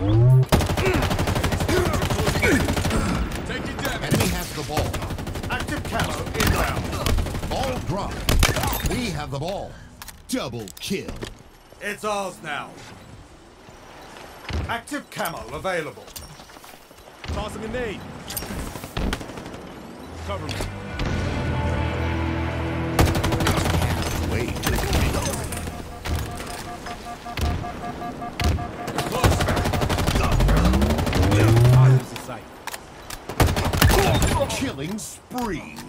Enemy has the ball. Active camo inbound. Ball dropped. We have the ball. Double kill. It's ours now. Active camo available. Tossing a nade. Cover me. Wait. killing spree.